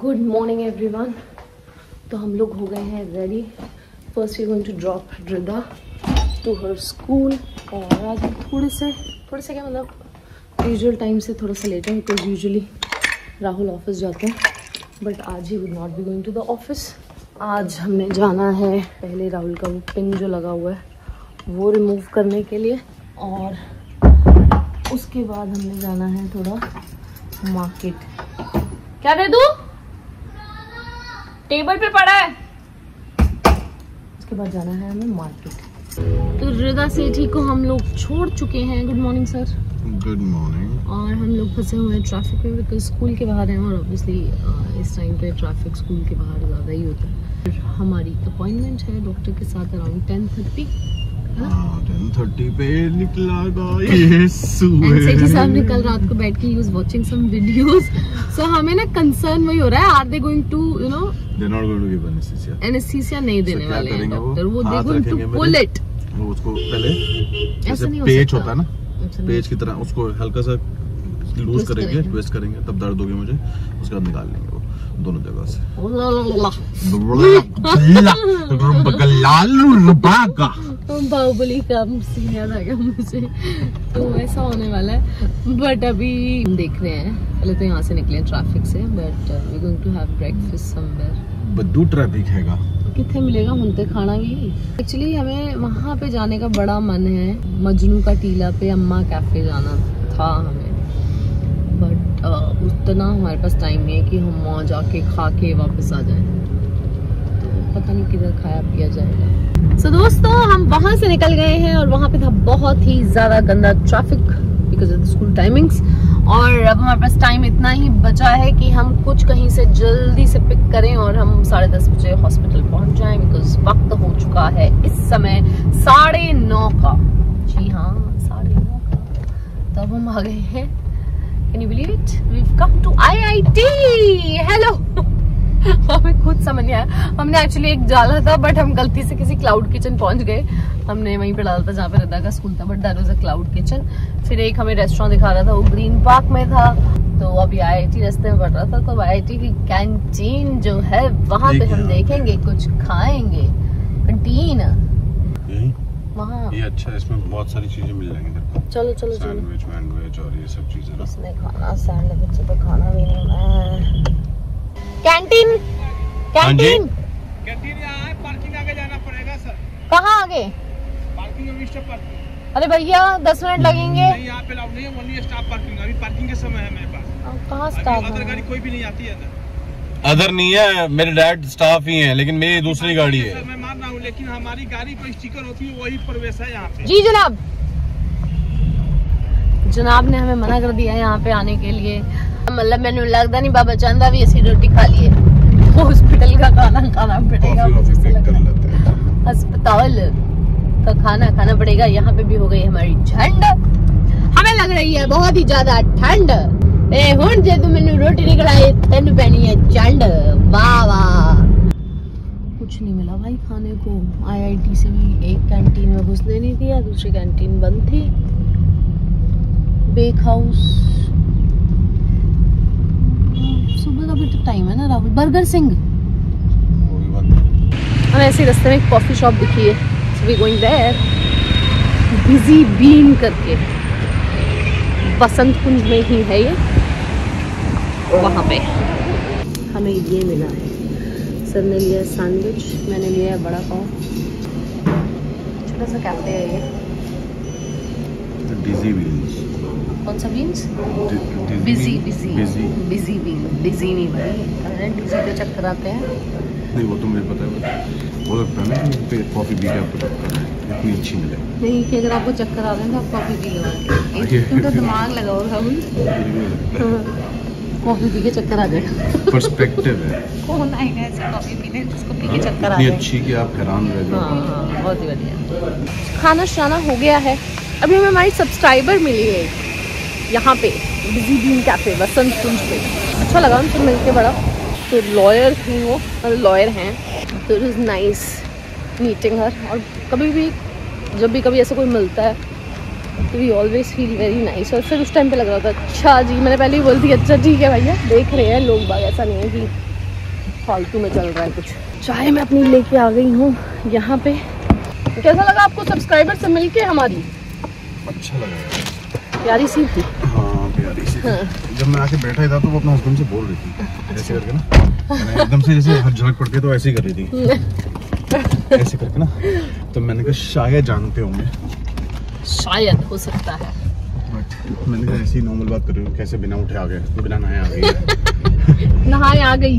Good morning everyone तो हम लोग हो गए हैं ready first we going to drop ड्रिदा to her school और आज थोड़े से थोड़े से क्या मतलब? यूजुअल टाइम से थोड़ा सा लेट है बिकॉज़ यूजुअली राहुल ऑफ़िस जाते हैं. बट आज he would not be going to the office आज हमने जाना है पहले राहुल का वो पिन जो लगा हुआ है, वो रिमूव करने के लिए. और उसके बाद हमने जाना है थोड़ा मार्केट क्या दे दूँ टेबल पे पड़ा है। उसके बाद जाना है हमें मार्केट। तो रिदा सेठी को हम लोग छोड़ चुके हैं। Good morning sir good morning और हम लोग फंसे हुए हैं ट्रैफ़िक में बिकॉज़ स्कूल के बाहर हैं और ऑब्वियसली इस टाइम पे ट्रैफ़िक स्कूल के बाहर ज़्यादा ही होता है। हमारी अपॉइंटमेंट है डॉक्टर के साथ अराउंड टेन थर्टी थर्टी पे निकला था यीशु साहब ने कल रात को बैठ के ही वाचिंग सम वीडियोस सो हमें ना कंसर्न वही हो रहा है are they going to you know they not going to give anaesthesia anaesthesia नहीं देने वाले हैं डॉक्टर वो they going to pull it वो उसको पहले ऐसा जैसे नहीं हो पेच होता है ना अच्छा, पेच की तरह उसको हल्का सा लूज करेंगे। ट्विस्ट करेंगे तब दर्द होगी मुझे उसके बाद निकाल लेंगे वो दोनों जगह से ओ ला ला ला बागा बाहुबली का सीन याद आ गया मुझे। तो ऐसा होने वाला है। बट अभी हम देख रहे हैं। पहले तो यहाँ से निकले ट्रैफ़िक से but we going to have breakfast somewhere बद्दू traffic हैगा। कितने मिलेगा? हुनते खाना भी एक्चुअली हमें वहाँ पे जाने का बड़ा मन है। मजनू का टीला पे अम्मा कैफ़े जाना था हमें। बट उतना हमारे पास टाइम नहीं है कि हम वहाँ जाके खा के वापस आ जाएँ। तो पता नहीं किधर खाया पिया जाएगा। सो दोस्तों, हम वहाँ से निकल गए हैं और वहाँ पे था बहुत ही ज़्यादा गंदा traffic because of the school timings और अब हमारे पास टाइम इतना ही बचा है कि हम कुछ कहीं से जल्दी से पिक करें और हम साढ़े दस बजे हॉस्पिटल पहुँच जाएँ बिकॉज़ वक्त हो चुका है इस समय साढ़े नौ का। जी हाँ साढ़े नौ का। तब हम आ गए हैं। Can you believe it we come to IIT hello हमें खुद समझ नहीं आया। हमने एक्चुअली एक डाला था बट हम गलती से किसी क्लाउड किचन पहुँच गए। हमने वहीं पे डाला था जहाँ पे रद्दा का स्कूल था but that was a cloud kitchen फिर एक हमें रेस्टोरेंट दिखा रहा था वो ग्रीन पार्क में था। तो अभी आईआईटी रास्ते में बढ़ रहा था तो आईआईटी की कैंटीन जो है वहाँ पे हम देखेंगे कुछ खाएँगे। कैंटीन वहाँ। ये अच्छा है इसमें बहुत सारी चीज़ें मिल जाएँगी चलो चलो चलो। सैंडविच वैंडविच और ये सब चीज़ें। खाना सैंडविच तो खाना भी नहीं मैं कैंटीन कैंटीन कैंटीन यहाँ है पार्किंग आगे जाना पड़ेगा सर कहाँ आगे? पार्किंग पार्किंग अरे भैया दस मिनट लगेंगे। नहीं यहाँ पे लाउड नहीं है ओनली स्टॉप पार्किंग अभी पार्किंग के समय है मेरे पास। कहाँ स्टाफ अदर गाड़ी कोई भी नहीं आती है अंदर अदर नहीं है मेरे डैड स्टाफ ही हैं लेकिन मेरी दूसरी गाड़ी है मैं मान रहा हूँ लेकिन हमारी गाड़ी पर स्टिकर होती है वही प्रवेश है यहाँ पे। जी जनाब। जनाब ने हमें मना कर दिया है यहाँ पे आने के लिए। मतलब मैंने लगता नहीं बाबा चंदा भी ऐसी रोटी खा लिए हॉस्पिटल का खाना खाना पड़ेगा अस्पताल का खाना खाना पड़ेगा यहाँ पे भी हो गई हमारी ठंड। हमें लग रही है बहुत ही ज़्यादा ठंड। ए हुन जे तू मैंने रोटी नहीं खिलाई तेन पैनी है चंड वाह वाह। कुछ नहीं मिला भाई खाने को। आईआईटी से भी एक कैंटीन में घुसने नहीं दिया दूसरी कैंटीन बंद थी। बेक हाउस सुबह का भी तो टाइम है ना राहुल। बर्गर सिंह। वो भी बात है। हमें ऐसे रास्ते में एक कॉफ़ी शॉप दिखी है। So we going there busy bean करके। बसंत कुंज में ही है ये। वहाँ पे। हमें ये मिला है। सर ने लिया सैंडविच मैंने लिया है बड़ा पाव। छोटा सा कैफ़े है ये। डिजी व्हील्स कौन सा beans busy busy busy bean busy नहीं भाई अरे बिज़ी पे चक्कर आते हैं। नहीं वो तो मुझे पता है वो लगता है ना कि कॉफ़ी पी के आपको चक्कर इतनी अच्छी मिले। नहीं कि अगर आपको चक्कर आ रहे हैं तो आप कॉफ़ी पी लो। तो दिमाग लगाओ राहुल कॉफ़ी पी के चक्कर आ जाएगा पर्सपेक्टिव है। कौन आएगा ऐसे कॉफ़ी पीने जिसको पी के चक्कर आ जाए अच्छी कि आप हैरान रह हाँ जाओ। हाँ बहुत ही बढ़िया। खाना शाना हो गया है। अभी हमें हमारी सब्सक्राइबर मिली है। यहाँ पे busy bean cafe Basant Kunj पे। अच्छा लगा उनसे मिलके बड़ा। तो लॉयर थी वो लॉयर हैं। तो it is nice meeting her और कभी भी, जब भी कभी ऐसा कोई मिलता है तो we always feel very nice और फिर उस टाइम पे लग रहा था अच्छा जी, मैंने पहले ही बोल दी अच्छा ठीक है भैया, देख रहे हैं लोग बाग, ऐसा नहीं है कि फालतू में चल रहा है कुछ। चाय मैं अपनी लेके आ गई हूँ यहाँ पे। कैसा लगा आपको सब्सक्राइबर से मिलके हमारी? अच्छा लगा। प्यारी सी थी। हाँ प्यारी सी हाँ। जब मैं आके बैठा था तो वो अपने हस्बैंड से बोल रही थी। ऐसे करके ना एकदम से जैसे हर झलक पड़ती है तो ऐसे ही कर रही थी। ऐसे करके ना तो मैंने कहा शायद जानते होंगे। शायद हो सकता है। बट मैंने कहा ऐसी नॉर्मल बात कर रही हूँ कैसे बिना उठे आ गए बिना नहाए आ गई नहाए आ गई।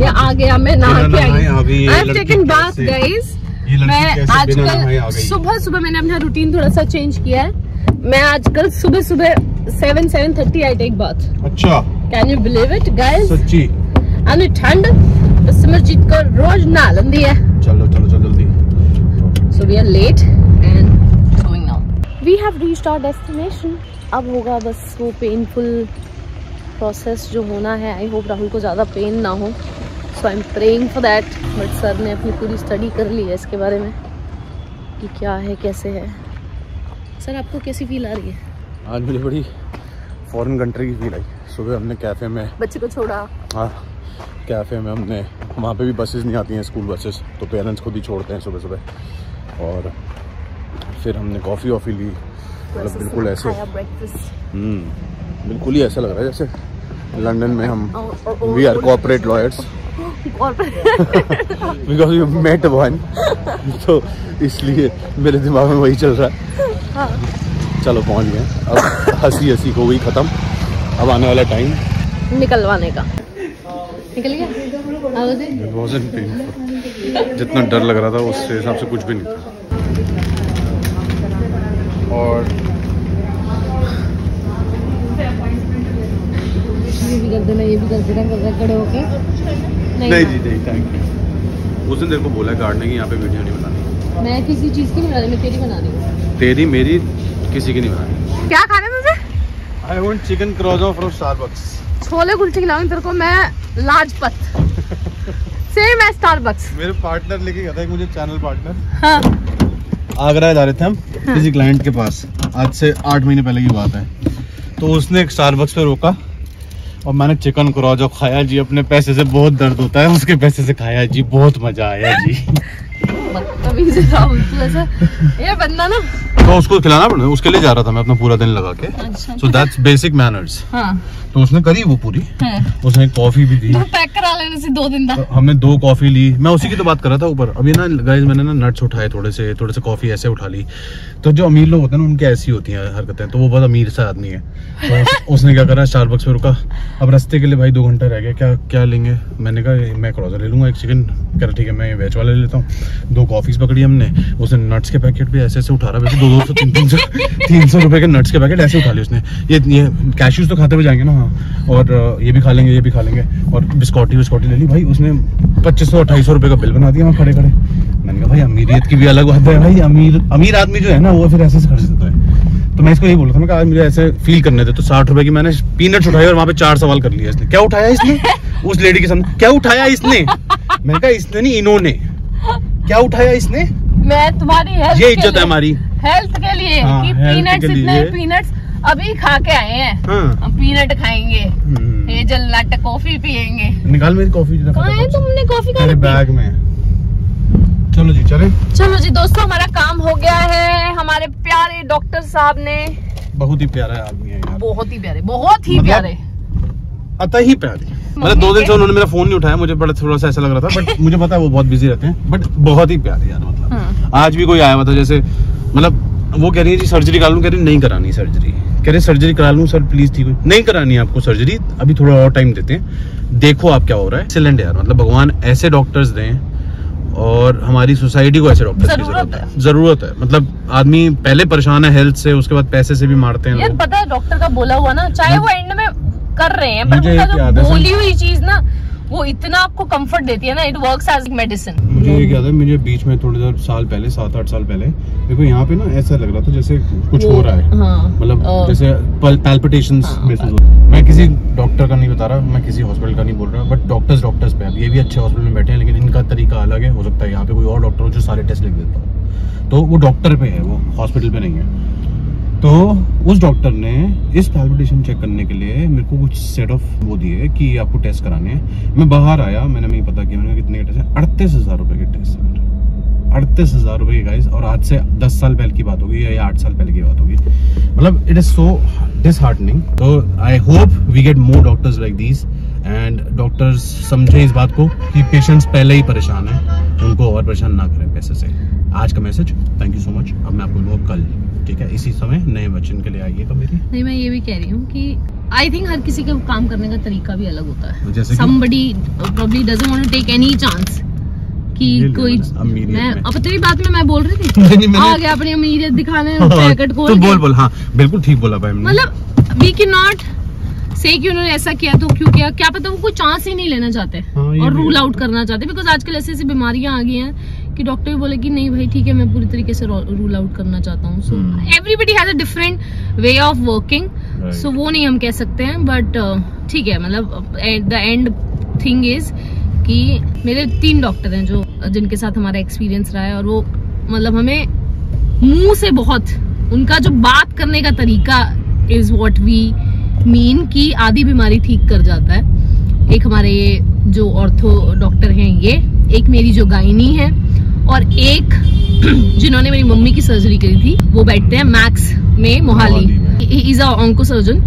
या आ गया मैं नहा के आई। आई टेकन बाथ गाइस मैं आजकल सुबह सुबह मैंने अपना रूटीन थोड़ा सा चेंज किया है। मैं आजकल सुबह सुबह seven seven thirty I take bath अच्छा। Can you believe it guys सच्ची। आणि ठंड सिमरजीत को रोज नहा लंदी है। चलो चलो चलो जल्दी। So we are late and going now we have reached our destination अब होगा बस वो पेनफुल प्रोसेस जो होना है। आई होप राहुल को ज़्यादा पेन ना हो। So I am praying for that but sir ने अपनी पूरी स्टडी कर ली है इसके बारे में कि क्या है कैसे है। सर आपको कैसी फील आ रही है? आज मुझे बड़ी फॉरेन कंट्री की फील आई। सुबह हमने कैफ़े में बच्चे को छोड़ा। हाँ कैफ़े में हमने वहाँ पे भी बसेस नहीं आती हैं स्कूल बसेस तो पेरेंट्स खुद ही छोड़ते हैं सुबह सुबह। और फिर हमने कॉफ़ी वॉफ़ी ली। मतलब बिल्कुल ऐसे हम्म, बिल्कुल ही ऐसा लग रहा है जैसे लंदन में हम we are corporate lawyers because you met one तो इसलिए मेरे दिमाग में वही चल रहा है। हाँ। चलो पहुँच गए। अब हँसी हँसी हो गई ख़त्म। अब आने वाला टाइम निकलवाने का। निकल गया? जितना डर लग रहा था उससे हिसाब से कुछ भी नहीं था। और ये भी कर देना ये भी कर देना कर खड़े होके। नहीं जी नहीं थैंक यू उस दिन तेरे को बोला है गार्ड ने कि यहाँ पे वीडियो नहीं बनानी। मैं किसी चीज़ की नहीं बना रही मैं तेरी बना रही तेरी मेरी किसी की नहीं बनानी क्या खाना है तुझे? I want chicken croissant from Starbucks chole kulche खिलाऊँगी तेरे को मैं लाजपत। सेम है स्टारबक्स मेरे पार्टनर लेके गया था एक मुझे चैनल पार्टनर हाँ। आगरा जा रहे थे हम किसी क्लाइंट के पास। आज से आठ महीने पहले की बात है। तो उसने एक स्टारबक्स पे रोका और मैंने चिकन क्रॉजो खाया जी अपने पैसे से बहुत दर्द होता है उसके पैसे से खाया जी बहुत मज़ा आया जी। बदतमीज राहुल तू ऐसा। ये बंदा ना। तो उसको खिलाना पड़ा उसके लिए जा रहा था मैं अपना पूरा दिन लगा के। सो दैट्स बेसिक मैनर्स हाँ। तो उसने करी वो पूरी। है। उसने कॉफ़ी भी दी। तू पैक करा लेने से दो दिन तो हमने दो कॉफ़ी ली। मैं उसी की तो बात कर रहा था ऊपर। अभी ना गाइस मैंने ना नट्स उठाए थोड़े से थोड़े से कॉफ़ी ऐसे उठा ली। तो जो अमीर लोग होते हैं ना उनकी ऐसी होती हैं हरकतें। तो वो बहुत अमीर सा आदमी है। तो उस, उसने क्या करा? स्टारबक्स पे रुका। अब रास्ते के लिए भाई दो घंटा रह गया। क्या क्या लेंगे? मैंने कहा मैं क्रॉजर ले लूँगा एक चिकन कह ठीक है मैं वेज वाला ले लेता हूँ। दो कॉफीज पकड़ी हमने। उसने नट्स के पैकेट भी ऐसे ऐसे उठा रहा। वैसे दो दो सौ तीन तीन सौ तीन सौ रुपए के नट्स के पैकेट ऐसे उठा लिए उसने। ये ये कैश्यूज तो खाते हुए जाएँगे ना हाँ और ये भी खा लेंगे ये भी खा लेंगे। और बिस्कॉटी विस्कॉटी ले ली। भाई उसने पच्चीस सौ अट्ठाईस सौ रुपए का बिल बना दिया वहाँ खड़े खड़े मैंने कहा भाई अमीरियत की भी अलग बात है भाई। अमीर अमीर आदमी जो है ना वो फिर ऐसे से खर्च देता है। तो मैं इसको यही बोल रहा था मैं आज मुझे ऐसे फील करने दे। तो साठ रुपए की मैंने पीनट्स उठाई और वहाँ पे चार सवाल कर लिया इसने। क्या उठाया इसने? उस लेडी के सामने क्या उठाया इसने? मैंने कहा इसने नहीं इन्होंने। क्या उठाया इसने? मैं तुम्हारी हेल्थ ये इज़्ज़त है हमारी। हेल्थ के लिए हाँ, कि पीनट्स इतने पीनट्स अभी खा के आए हैं। हाँ। हम पीनट खाएँगे। हम्म। हेजल नट कॉफ़ी पियेंगे निकाल मेरी कॉफ़ी है तुमने कॉफ़ी खाने बैग में। चलो जी चले। चलो जी दोस्तों हमारा काम हो गया है। हमारे प्यारे डॉक्टर साहब ने बहुत ही प्यारा आदमी है यार। बहुत ही प्यारे बहुत ही मतलब- प्यारे। अतः ही प्यारे। मतलब दो दिन से उन्होंने मेरा फ़ोन नहीं उठाया मुझे बड़ा थोड़ा सा ऐसा लग रहा था बट मुझे पता है वो बहुत बिज़ी रहते हैं बट बहुत ही प्यारे यार मतलब। हाँ। आज भी कोई आया हुआ था जैसे मतलब वो कह रही है जी सर्जरी करा लूँ कह रही नहीं करानी सर्जरी कह रहे सर्जरी करा लूँ सर प्लीज़ ठीक हो। नहीं करानी आपको सर्जरी अभी थोड़ा और टाइम देते हैं। देखो आप क्या हो रहा है। एक्सीलेंट यार मतलब भगवान ऐसे डॉक्टर्स दें और हमारी सोसाइटी को ऐसे डॉक्टर्स की ज़रूरत है। ज़रूरत है। मतलब आदमी पहले परेशान है हेल्थ से उसके बाद पैसे से भी मारते हैं यार पता है डॉक्टर का बोला हुआ ना चाहे वो एंड में कर रहे हैं पर मुझे उनका जो बोली हुई चीज़ ना वो इतना आपको कंफर्ट देती है ना इट वर्क्स एज मेडिसिन मुझे ये याद है मुझे बीच में थोड़े देर साल पहले सात आठ साल पहले देखो यहाँ पे ना ऐसा लग रहा था जैसे कुछ हो रहा है। हाँ मतलब जैसे पैल्पिटेशंस हाँ। महसूस हो। मैं किसी डॉक्टर का नहीं बता रहा मैं किसी हॉस्पिटल का नहीं बोल रहा बट डॉक्टर्स डॉक्टर्स पे अब ये भी अच्छे हॉस्पिटल में बैठे हैं लेकिन इनका तरीका अलग है। हो सकता है यहाँ पे कोई और डॉक्टर हो जो सारे टेस्ट लिख देता हो। तो वो डॉक्टर पे है वो हॉस्पिटल पे नहीं है। तो उस डॉक्टर ने इस पैल्पिटेशन चेक करने के लिए मेरे को कुछ सेट ऑफ़ वो दिए कि आपको टेस्ट कराने हैं। मैं बाहर आया, मैंने नहीं पता किया, मैंने कितने के टेस्ट है? अड़तीस हज़ार रुपए के टेस्ट है। अड़तीस हज़ार रुपए की गाइस और आज से दस साल पहले की बात होगी या आठ साल पहले की बात होगी। मतलब इट इज़ सो डिसहार्टनिंग तो I hope we get more doctors like these and doctors समझे इस बात को कि पेशेंट्स पहले ही परेशान हैं। उनको और परेशान ना करें पैसे से। आज का message thank you so much अब मैं आपको कल। ठीक है इसी समय नए वचन के लिए आइएगा मेरी नहीं मैं ये भी कह रही हूँ कि आई थिंक हर किसी का काम करने का तरीका भी अलग होता है। जैसे कि somebody probably doesn't want to take any कि कोई मैं अब तेरी बात में मैं बोल रही थी? नहीं, नहीं, आ गया अपनी अमीरियत दिखाने पैकेट खोल तो बोल बोल हाँ बिल्कुल ठीक बोला भाई मतलब वी कैन नॉट से कि उन्होंने ऐसा किया तो क्यों किया? क्या पता वो कोई चांस ही नहीं लेना चाहते हाँ, और रूल आउट करना चाहते बिकॉज़ आजकल ऐसी ऐसी बीमारियाँ आ गई हैं कि डॉक्टर भी बोले कि नहीं भाई ठीक है मैं पूरी तरीके से रूल आउट करना चाहता हूँ। सो। Everybody has a different way of working so वो नहीं हम कह सकते हैं बट ठीक है मतलब at the end thing is कि मेरे तीन डॉक्टर हैं जो जिनके साथ हमारा एक्सपीरियंस रहा है और वो मतलब हमें मुँह से बहुत उनका जो बात करने का तरीका इज़ वॉट वी मीन कि आधी बीमारी ठीक कर जाता है। एक हमारे ये जो ऑर्थो डॉक्टर हैं ये एक मेरी जो गायनी है और एक जिन्होंने मेरी मम्मी की सर्जरी करी थी वो बैठते हैं मैक्स में Mohali. Is a onco surgeon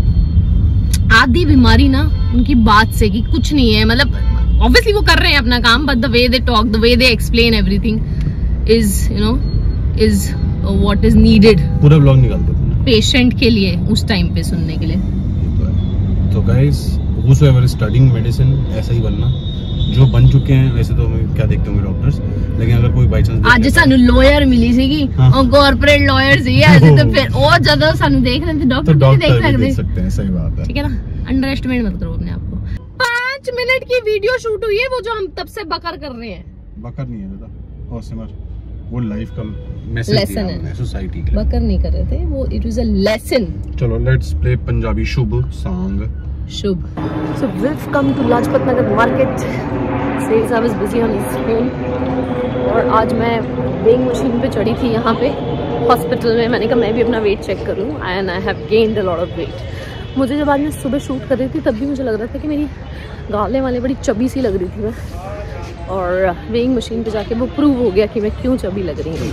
आधी बीमारी ना उनकी बात से कि कुछ नहीं है मतलब ऑब्वियसली वो कर रहे हैं अपना काम but the way they talk the way they explain everything is you know is what is needed पूरा ब्लॉग निकाल दो पेशेंट के लिए उस टाइम पे सुनने के लिए। तो है। गाइस whosoever स्टडिंग मेडिसिन ऐसा ही बनना। जो बन चुके हैं वैसे तो मैं क्या देखते होंगे डॉक्टर्स लेकिन अगर कोई बाई चांस ਅੱਜ ਸਾਨੂੰ ਲਾਇਰ ਮਿਲੀ ਸੀਗੀ हाँ। ਉਹ ਕਾਰਪੋਰੇਟ ਲਾਇਰ ਸੀ ਅਸੀਂ ਤੇ ਫਿਰ ਉਹ ਜਦੋਂ ਸਾਨੂੰ ਦੇਖ ਰਹੇ थे तो डॉक्टर भी डॉक्टर देख भी सकते देख सकते हैं सही बात है ठीक है ना अंडर एस्टिमेट मत करो अपने आप को पाँच मिनट की वीडियो शूट हुई है वो जो हम तब से बकर कर रहे हैं बकर नहीं है बेटा और सिमर वो लाइफ का मैसेज Lesson दिया है। हमने सोसाइटी के लिए बकर नहीं कर रहे थे वो इट वाज अ लेसन चलो let's play Punjabi Shubh song Shubh. So we've come to Lajpat Nagar market sales I was busy on phone और आज मैं वेइंग मशीन पे चढ़ी थी यहाँ पे। हॉस्पिटल में मैंने कहा, मैं भी अपना वेट चेक करूँ. And I have gained a lot of weight मुझे जब आज मैं सुबह शूट कर रही थी, तब भी मुझे लग रहा था कि मेरी गाले वाले बड़ी चबी सी लग रही थी मैं। और वेइंग मशीन पे जाके वो प्रूव हो गया कि मैं क्यों चबी लग रही हूँ।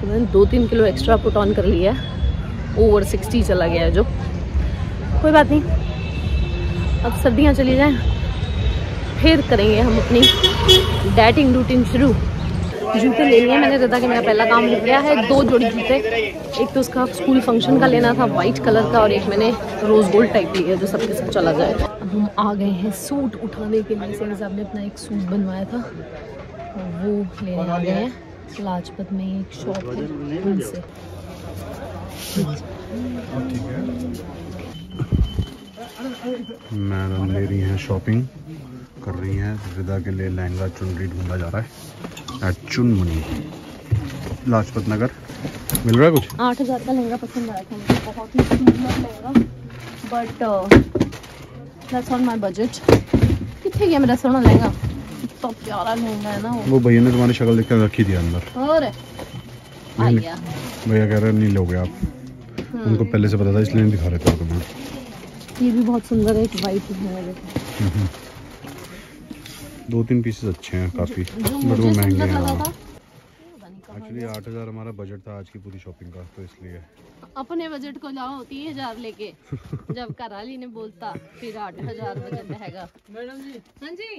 तो मैंने दो तीन किलो एक्स्ट्रा पुट ऑन कर लिया है। ओवर सिक्सटी चला गया है जो। कोई बात नहीं। अब सर्दियाँ चली जाएँ, फिर करेंगे हम अपनी डाइटिंग रूटीन शुरू। जूते ले लिए मैंने रिदा के मेरा पहला काम हो गया है, दो जोड़ी जूते। एक तो उसका स्कूल फ़ंक्शन का लेना था वाइट कलर का, और एक मैंने रोज गोल्ड टाइप लिया जो सबके सब चला जाए। अब हम आ गए हैं सूट उठाने के लिए सेल साहब ने अपना एक सूट बनवाया था, वो लेने आ गए हैं। लाजपत में एक शॉप है, उनसे। मैडम ले रही हैं शॉपिंग कर रही हैं। रिदा के लिए लहंगा चुनरी ढूंढा जा रहा है। चुनमुनी। लाजपत नगर। मिल रहा है कुछ? आठ हज़ार का लहंगा पसंद आया था मुझे। बहुत ही सुंदर lehenga. But that's on my budget कितने गया मेरा सोना लहंगा? इतना प्यारा लहंगा है ना वो। भैया ने तुम्हारी शक्ल देख कर रखी थी अंदर। और? भैया कह रहे नहीं लोगे आप। हम्म, उनको पहले से पता था इसलिए नहीं दिखा रहे थे तुम्हें। ये भी बहुत सुंदर है एक वाइट है दो तीन पीसेस अच्छे हैं काफ़ी बट वो महँगे हैं। हाँ। एक्चुअली आठ हज़ार हमारा बजट था आज की पूरी शॉपिंग का तो इसलिए। अपने बजट को लाओ तीन हज़ार लेके। जब कराली ने बोलता फिर आठ हज़ार बजट मैडम जी। हाँ जी।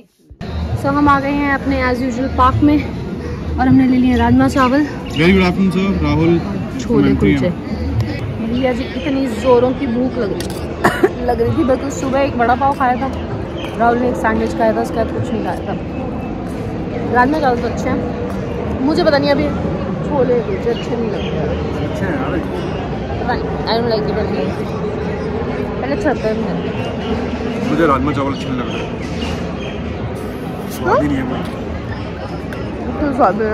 सो हम आ गए हैं अपने एज यूजुअल पार्क में और हमने ले लिए राजमा चावल। Very good afternoon sir Rahul chole kulche. भैया जी इतनी जोरों की भूख लग रही लग रही थी बल्कि सुबह एक बड़ा पाव खाया था। राहुल ने एक सैंडविच खाया था उसके बाद कुछ नहीं खाया था। राजमा चावल तो अच्छे हैं। मुझे पता नहीं अभी छोले कुलचे अच्छे नहीं लगते। पता नहीं आई डोंट लाइक इट पहले छत पे मुझे राजमा चावल अच्छे लग रहे हैं स्वाद ही नहीं है तो स्वाद है।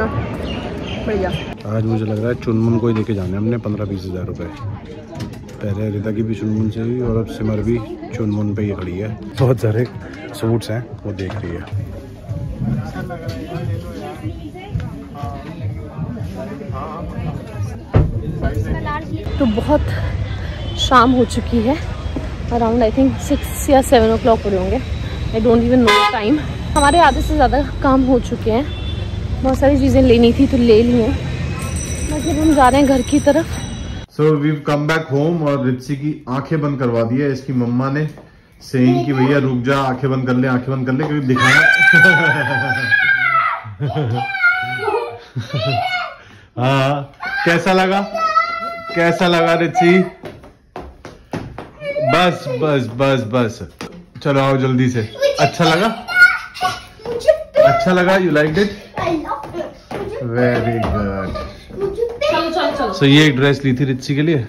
बढ़िया। आज मुझे लग रहा है चुनमुन को ही लेके जाने हमने पंद्रह बीस हज़ार रुपए। पहले रिता की भी चुनमुन से हुई और अब सिमर भी चुनमुन पे ही खड़ी है। बहुत सारे सूट्स हैं वो देख रही है। तो बहुत शाम हो चुकी है अराउंड आई थिंक सिक्स या सेवन ओ क्लॉक हो रहे होंगे। I don't even know time हमारे आधे से ज़्यादा काम हो चुके हैं। बहुत सारी चीज़ें लेनी थी तो ले ली हैं। मतलब हम जा रहे हैं घर की तरफ़। So we come back home और रिप्सी की आँखें बंद करवा दी है। इसकी मम्मा ने सेइंग कि भैया रुक जा आँखें बंद कर ले आँखें बंद कर ले क्योंकि दिखाना हाँ कैसा लगा? कैसा लगा रिप्सी बस बस बस बस। चलो आओ जल्दी से। अच्छा लगा? अच्छा लगा? You like it very good so ये एक ड्रेस ली थी रिच्ची के लिए?